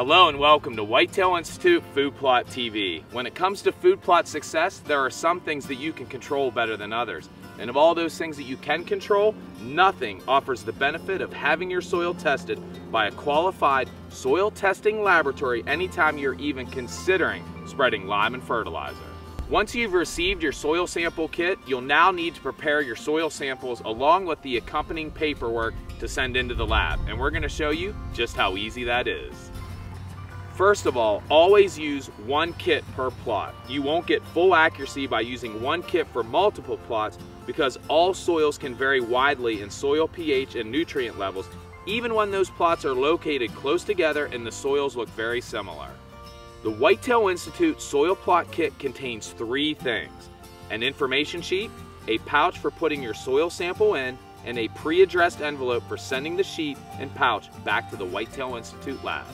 Hello and welcome to Whitetail Institute Food Plot TV. When it comes to food plot success, there are some things that you can control better than others. And of all those things that you can control, nothing offers the benefit of having your soil tested by a qualified soil testing laboratory anytime you're even considering spreading lime and fertilizer. Once you've received your soil sample kit, you'll now need to prepare your soil samples along with the accompanying paperwork to send into the lab. And we're gonna show you just how easy that is. First of all, always use one kit per plot. You won't get full accuracy by using one kit for multiple plots because all soils can vary widely in soil pH and nutrient levels, even when those plots are located close together and the soils look very similar. The Whitetail Institute Soil Plot Kit contains three things. An information sheet, a pouch for putting your soil sample in, and a pre-addressed envelope for sending the sheet and pouch back to the Whitetail Institute lab.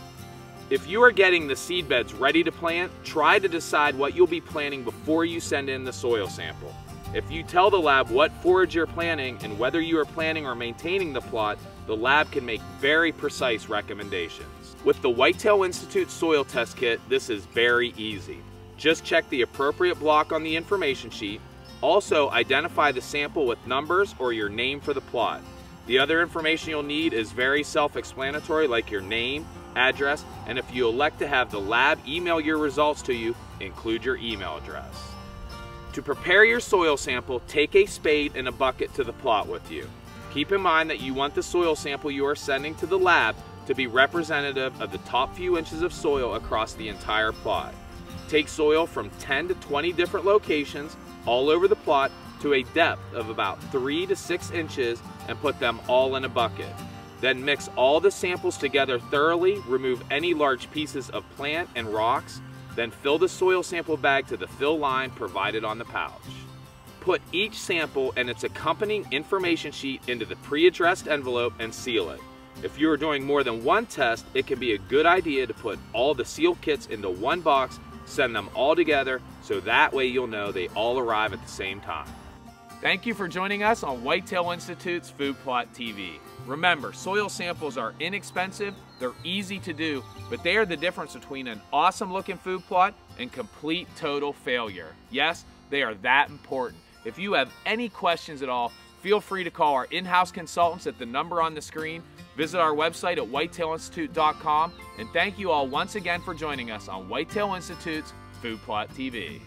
If you are getting the seed beds ready to plant, try to decide what you'll be planting before you send in the soil sample. If you tell the lab what forage you're planting and whether you are planting or maintaining the plot, the lab can make very precise recommendations. With the Whitetail Institute Soil Test Kit, this is very easy. Just check the appropriate block on the information sheet. Also, identify the sample with numbers or your name for the plot. The other information you'll need is very self-explanatory like your name, address, and if you elect to have the lab email your results to you, include your email address. To prepare your soil sample, take a spade and a bucket to the plot with you. Keep in mind that you want the soil sample you are sending to the lab to be representative of the top few inches of soil across the entire plot. Take soil from 10 to 20 different locations all over the plot to a depth of about 3 to 6 inches and put them all in a bucket. Then mix all the samples together thoroughly, remove any large pieces of plant and rocks, then fill the soil sample bag to the fill line provided on the pouch. Put each sample and its accompanying information sheet into the pre-addressed envelope and seal it. If you are doing more than one test, it can be a good idea to put all the seal kits into one box, send them all together, so that way you'll know they all arrive at the same time. Thank you for joining us on Whitetail Institute's Food Plot TV. Remember, soil samples are inexpensive, they're easy to do, but they are the difference between an awesome looking food plot and complete total failure. Yes, they are that important. If you have any questions at all, feel free to call our in-house consultants at the number on the screen, visit our website at whitetailinstitute.com, and thank you all once again for joining us on Whitetail Institute's Food Plot TV.